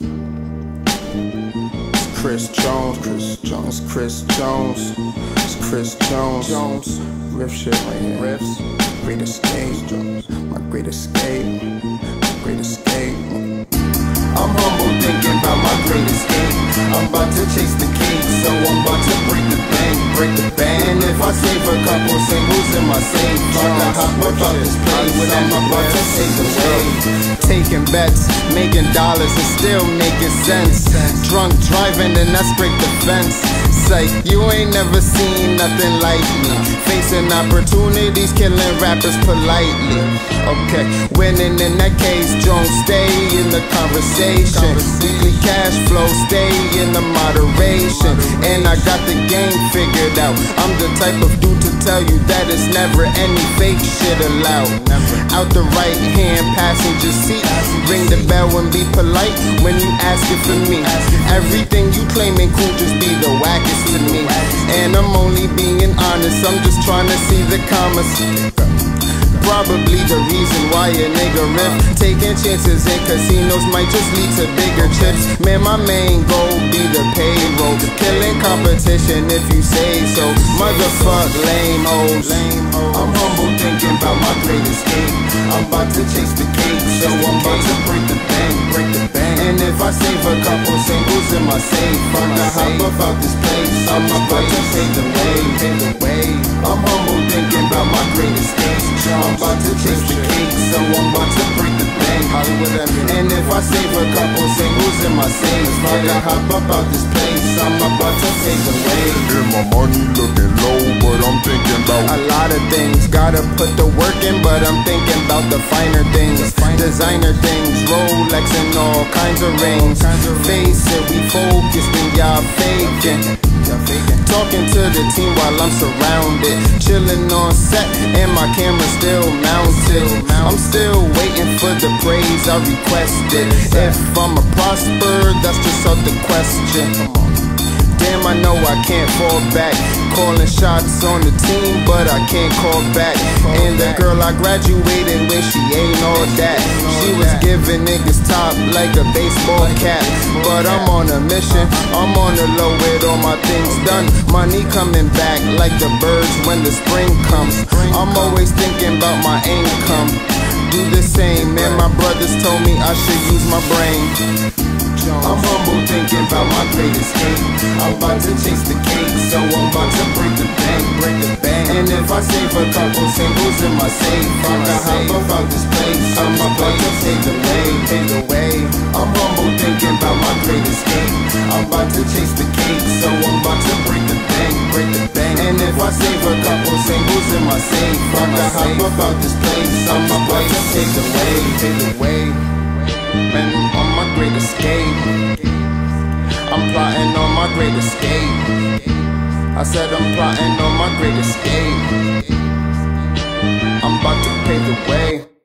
It's Chris Jones, Chris Jones, Chris Jones. It's Chris Jones. Jones. Riff shit right here. Riffs. Great escape. Jones. My great escape. My great escape. I'm humble thinking about my great escape. I'm about to chase the cake, so I'm about to break the bank, break the bank. And if I save a couple Taking bets, making dollars, and still making sense. Drunk driving, and that's break the fence. Say, you ain't never seen nothing like me. Facing opportunities, killing rappers politely. Okay, winning in that case, don't stay in the conversation. Weekly cash flow, stay in the moderation. And I got the game figured out. I'm the type of dude to tell you that it's never any fake shit allowed. Out the right hand passenger seat, ring the bell and be polite when you ask it for me. Everything you claiming cool just be the wackest to me. And I'm only being honest, I'm just trying to see the commas. Probably the reason why a nigga riff Taking chances in casinos might just lead to bigger chips Man, my main goal be the payroll Killing competition if you say so. Motherfuck lame hoes. I'm humble thinking about my great escape I'm about to chase the cake So I'm about to break the bank, break the bank. And if I save a couple singles in my safe I'm gonna hop about this place. I'm about to pay the way, pay the way. I'm so I'm to break the bank. Hollywood And if I save a couple singles in my safe, I can hop up out this place. I'm about to take the way. And my money looking low, but I'm thinking about a lot of things. Gotta put the work in, but I'm thinking about the finer things. Designer things, Rolex and all kinds of rings. Face it, we focused and y'all faking. Talking to the team while I'm surrounded. Chilling on set and my camera still mounted. I'm still waiting for the praise I requested. If I'ma prosper, that's just out the question. Damn, I know I can't fall back. Calling shots on the team, but I can't call back. The girl I graduated with, she ain't all that. She was giving niggas top like a baseball cap. But I'm on a mission, I'm on the low with all my things done. Money coming back like the birds when the spring comes. I'm always thinking about my income. Do the same, man. My brothers told me I should use my brain. I'm humble thinking about my great escape. I'm about to chase the cake, so I'm about to break the And if I save a couple singles in my safe, I can hop about this place. I'm about to pay the way, pay the. I'm humble thinking about my great escape. I'm about to chase the cake, so I'm about to break the bank, break the bank. And if I save a couple singles in my safe, I can hop about this place. I'm about to take the way, take the. Man, on my great escape. I'm plotting on my great escape. I said I'm plotting on my great escape. I'm about to pave the way.